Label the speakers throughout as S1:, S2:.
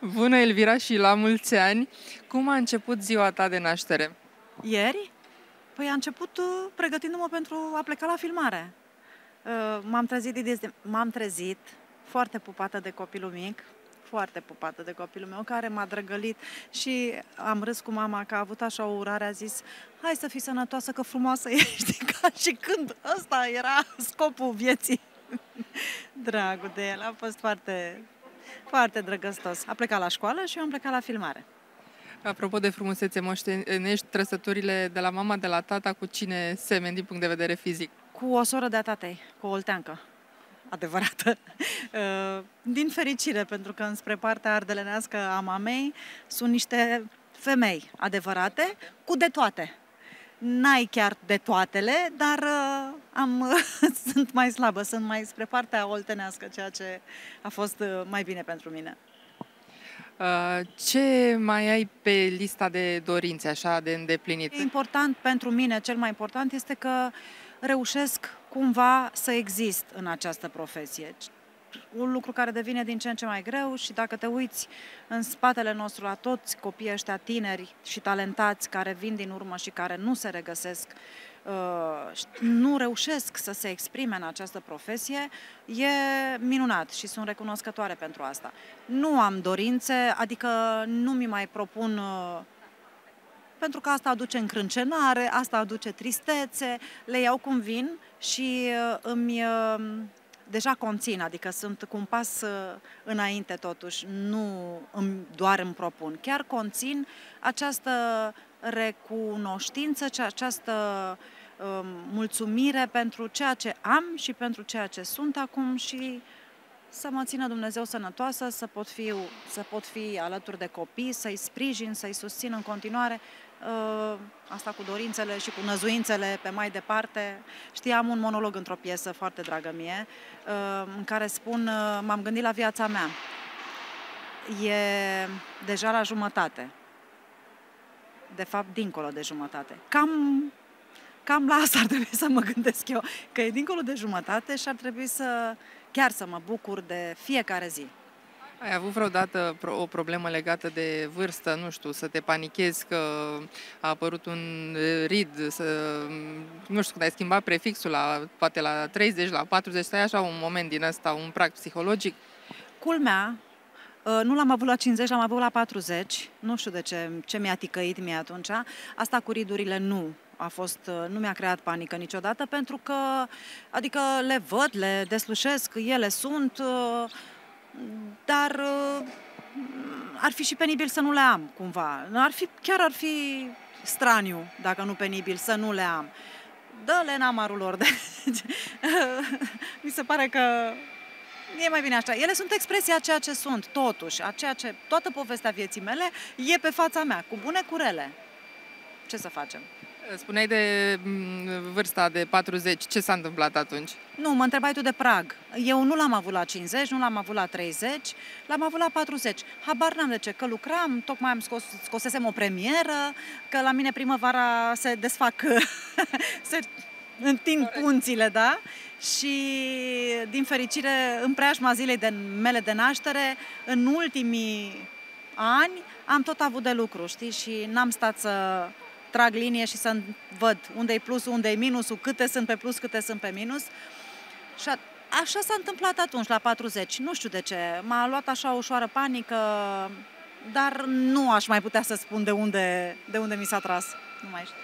S1: Bună, Elvira, și la mulți ani! Cum a început ziua ta de naștere?
S2: Ieri? Păi a început uh, pregătindu-mă pentru a pleca la filmare. Uh, M-am trezit, de- m-am trezit foarte pupată de copilul mic, foarte pupată de copilul meu, care m-a drăgălit și am râs cu mama că a avut așa o urare, a zis hai să fii sănătoasă că frumoasă ești, ca și când ăsta era scopul vieții. Dragul de el, a fost foarte, foarte drăgăstos. A plecat la școală și eu am plecat la filmare.
S1: Apropo de frumusețe, moștenești trăsăturile de la mama, de la tata, cu cine semeni din punct de vedere fizic?
S2: Cu o soră de-a tatei, cu o olteancă adevărată. Uh, Din fericire, pentru că înspre partea ardelenească a mamei sunt niște femei adevărate, cu de toate. N-ai chiar de toatele, dar uh, am, sunt mai slabă, sunt mai spre partea oltenească, ceea ce a fost uh, mai bine pentru mine.
S1: Uh, Ce mai ai pe lista de dorințe, așa, de îndeplinit?
S2: E important pentru mine, cel mai important este că reușesc cumva să exist în această profesie. Un lucru care devine din ce în ce mai greu și dacă te uiți în spatele nostru la toți copiii ăștia tineri și talentați care vin din urmă și care nu se regăsesc, uh, nu reușesc să se exprime în această profesie, e minunat și sunt recunoscătoare pentru asta. Nu am dorințe, adică nu mi mai propun uh, pentru că asta aduce încrâncenare, asta aduce tristețe, le iau cum vin și uh, îmi uh, deja conțin, adică sunt cu un pas uh, înainte totuși, nu îmi, doar îmi propun. Chiar conțin această recunoștință, ce- această um, mulțumire pentru ceea ce am și pentru ceea ce sunt acum și să mă țină Dumnezeu sănătoasă, să pot fi, să pot fi alături de copii, să-i sprijin, să-i susțin în continuare. Uh, Asta cu dorințele și cu năzuințele pe mai departe. Știi, am un monolog într-o piesă foarte dragă mie, uh, în care spun, uh, m-am gândit la viața mea. E deja la jumătate. De fapt, dincolo de jumătate. Cam Cam la asta ar trebui să mă gândesc eu, că e dincolo de jumătate și ar trebui să chiar să mă bucur de fiecare zi.
S1: Ai avut vreodată pro- o problemă legată de vârstă, nu știu, să te panichezi că a apărut un eh, rid, să, nu știu, când ai schimbat prefixul la, poate la 30, la 40, stai așa un moment din ăsta, un prag psihologic?
S2: Culmea, uh, nu l-am avut la 50, l-am avut la 40. Nu știu de ce, ce mi-a ticăit mie atunci. Asta cu ridurile nu. A fost, uh, nu mi-a creat panică niciodată pentru că, adică le văd, le deslușesc, ele sunt, uh, dar uh, ar fi și penibil să nu le am, cumva. Ar fi, chiar ar fi straniu, dacă nu penibil, să nu le am. Dă-le în amarul lor. De... Mi se pare că E mai bine așa. Ele sunt expresia a ceea ce sunt, totuși, a ceea ce toată povestea vieții mele e pe fața mea, cu bune, cu rele. Ce să facem?
S1: Spuneai de mm, vârsta de 40, ce s-a întâmplat atunci?
S2: Nu, mă întrebai tu de prag. Eu nu l-am avut la 50, nu l-am avut la 30, l-am avut la 40. Habar n-am de ce, că lucram, tocmai am scos, scosesem o premieră, că la mine primăvara se desfac, se întind punțile, da? Și, din fericire, în preajma zilei de, mele de naștere, în ultimii ani, am tot avut de lucru, știi? Și n-am stat să trag linie și să văd unde e plus, unde e minusul, câte sunt pe plus, câte sunt pe minus. Și a, așa s-a întâmplat atunci, la 40. Nu știu de ce. M-a luat așa o ușoară panică, dar nu aș mai putea să spun de unde, de unde mi s-a tras. Nu mai știu.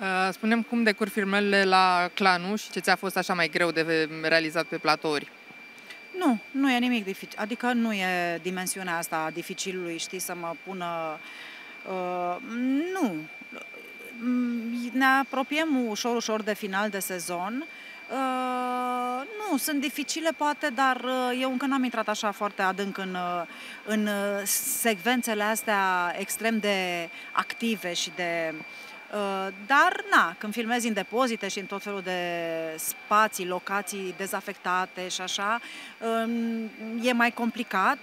S1: Uh, Spunem cum decur filmele la Clanu și ce ți-a fost așa mai greu de realizat pe platouri.
S2: Nu, nu e nimic dificil. Adică nu e dimensiunea asta a dificilului, știi, să mă pună... Uh, nu. Mm, Ne apropiem ușor, ușor de final de sezon. Uh, nu, sunt dificile poate, dar uh, eu încă n-am intrat așa foarte adânc în, uh, în uh, secvențele astea extrem de active și de... Uh, dar, na, când filmezi în depozite și în tot felul de spații, locații dezafectate și așa, um, e mai complicat,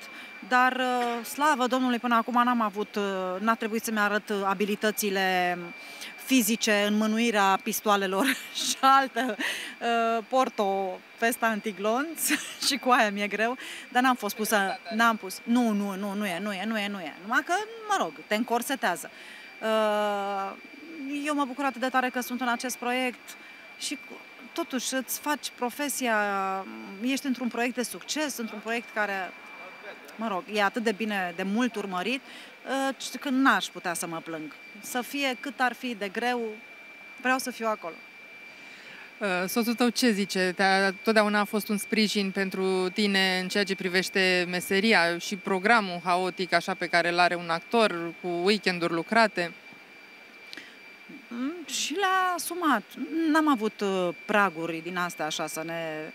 S2: dar, uh, slavă Domnului, până acum n-am avut, uh, n-a trebuit să-mi arăt uh, abilitățile fizice în mânuirea pistoalelor și altă, uh, port o festa antiglonț și cu aia mi-e greu, dar n-am fost pusă, n-am pus, nu, nu, nu, nu e, nu e, nu e, nu e, numai că, mă rog, te încorsetează. Uh, eu mă bucur atât de tare că sunt în acest proiect și totuși îți faci profesia, ești într-un proiect de succes, într-un proiect care, mă rog, e atât de bine, de mult urmărit, uh, că n-aș putea să mă plâng. Să fie cât ar fi de greu, vreau să fiu acolo.
S1: Uh, soțul tău ce zice? Te-a, totdeauna a fost un sprijin pentru tine în ceea ce privește meseria și programul haotic așa pe care îl are un actor cu weekenduri lucrate?
S2: Mm, și le-a asumat. N-am avut uh, praguri din astea așa să ne uh,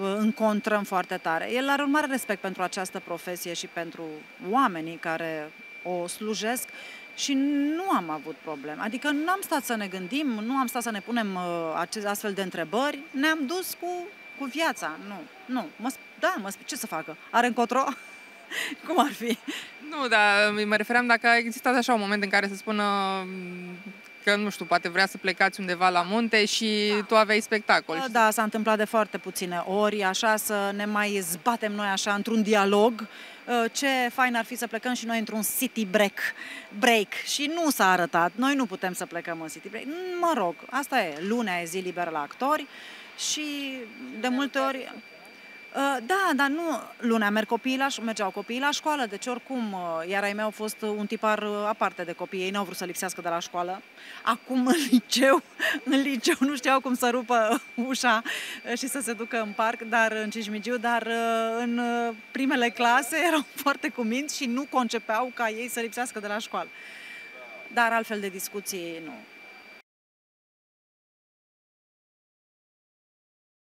S2: încontrăm foarte tare. El are un mare respect pentru această profesie și pentru oamenii care o slujesc și nu am avut probleme. Adică nu am stat să ne gândim, nu am stat să ne punem uh, acest astfel de întrebări, ne-am dus cu, cu viața. Nu, nu. Mă, da, mă, ce să facă? Are încotro? Cum ar fi?
S1: Nu, dar mă refeream dacă a existat așa un moment în care să spună că, nu știu, poate vrea să plecați undeva la munte și da. tu aveai spectacol.
S2: Da, da, s-a întâmplat de foarte puține ori, așa să ne mai zbatem noi așa într-un dialog. Uh, ce fain ar fi să plecăm și noi într-un city break, break. Și nu s-a arătat. Noi nu putem să plecăm în city break. Mă rog, asta e. Lunea e zi liberă la actori și de multe ori Uh, da, dar nu luna, merg copiii la, mergeau copiii la școală, deci oricum, uh, iar ai mei au fost un tipar uh, aparte de copii, ei n-au vrut să lipsească de la școală. Acum în liceu, în liceu nu știau cum să rupă ușa și să se ducă în parc, dar în Cismigiu, dar în primele clase erau foarte cuminți și nu concepeau ca ei să lipsească de la școală. Dar altfel de discuții nu.